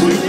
You